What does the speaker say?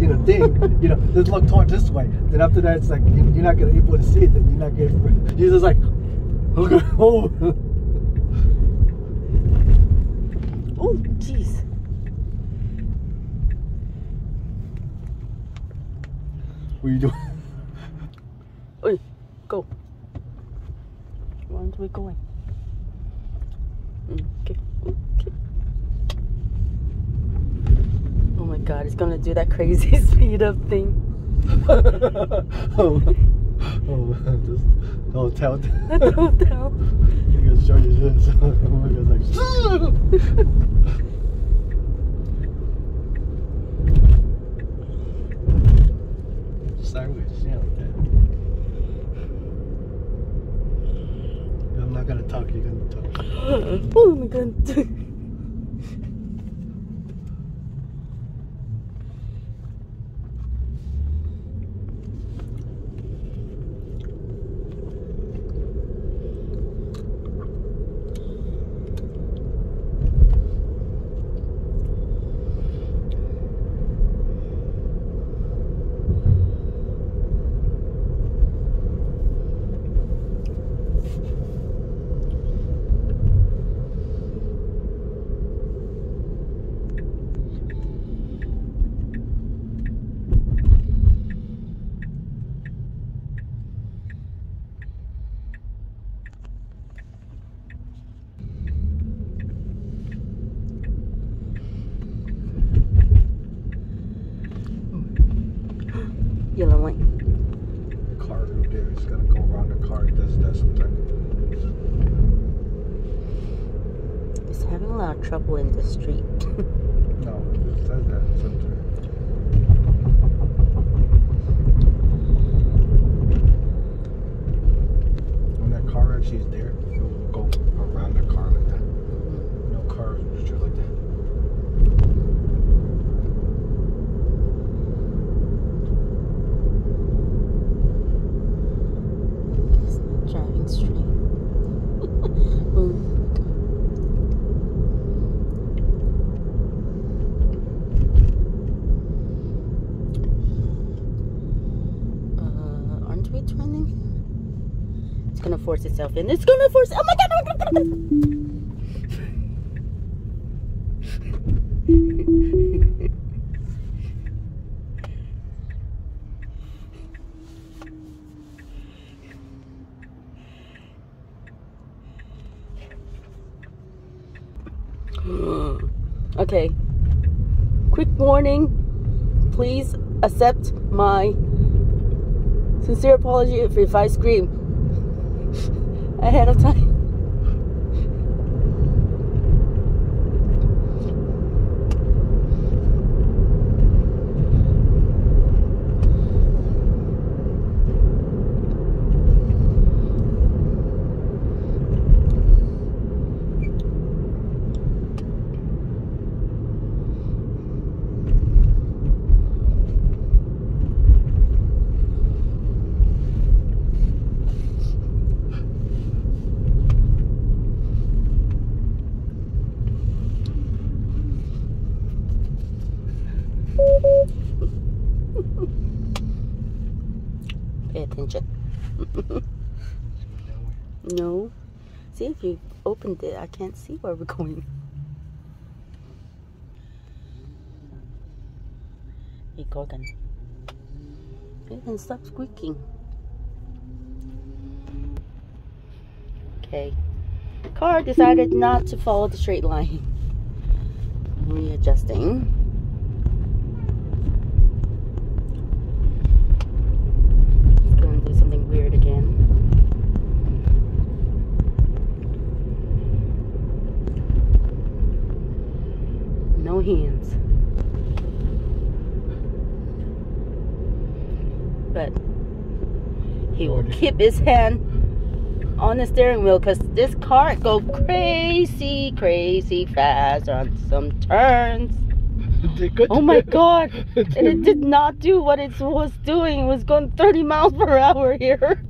you know thing. You know, just look towards this way. Then after that, it's like you, you're not gonna able to see it. Then you're not gonna. You're just like, okay, oh. Oh, jeez. What are you doing? Oi, go. Where are we going? Mm, Okay, okay. Oh my god, it's gonna do that crazy speed up thing. oh, oh, just don't tell. Don't tell. You can show you this. oh my god, like. Sideways, yeah, like that. I'm not gonna talk. You're gonna talk. Oh my god. Yellow light. Car over there. It's gonna go around the car. It does that sometimes. It's having a lot of trouble in the street. No, it says that sometimes. When that car actually is there, it will go around the car like that. No car is just like that. It's not driving straight. Mm. Uh, aren't we turning? It's gonna force itself in. It's gonna force. Oh my god! Oh my god, okay. Quick warning. Please accept my sincere apology if, if I scream ahead of time. Pay attention. No. See if you opened it, I can't see where we're going. Hey, Gordon. Hey, then stop squeaking. Okay. Car decided not to follow the straight line. Readjusting. It's gonna do something weird again. No hands. But he will keep his hand on the steering wheel because this car go crazy, crazy fast on some turns. Oh my god! And it did not do what it was doing. It was going 30 miles per hour here.